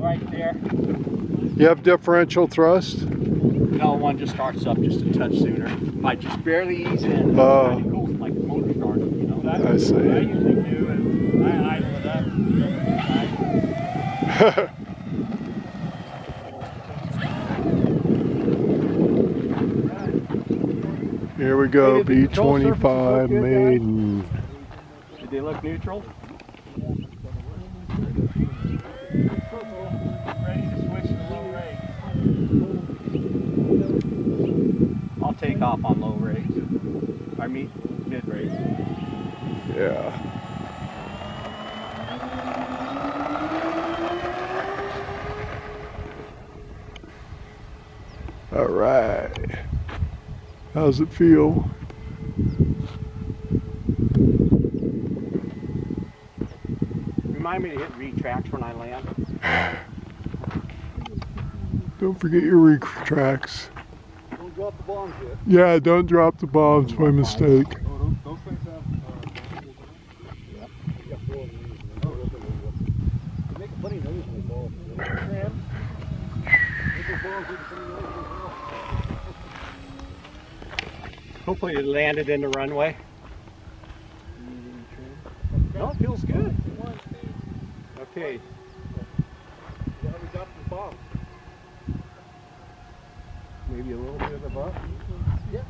right there. You have differential thrust? No, one just starts up just a touch sooner. I just barely ease in, Oh. of cool, like the motor started, you know. I What I see. usually do is I idle it up. Here we go, Hey, did the control surfaces B25 look good, guys? maiden. Did they look neutral? Ready to switch to low rate. I'll take off on low rates. I mean, mid rates. Yeah. All right. How's it feel? Remind me to hit retracts when I land. Don't forget your retracts. Don't drop the bombs yet. Yeah, don't drop the bombs by mistake. Uh, uh, those, things have. Make a funny noise when they fall. Hopefully it landed in the runway. No, it feels good. Okay. Maybe a little at the? Yeah.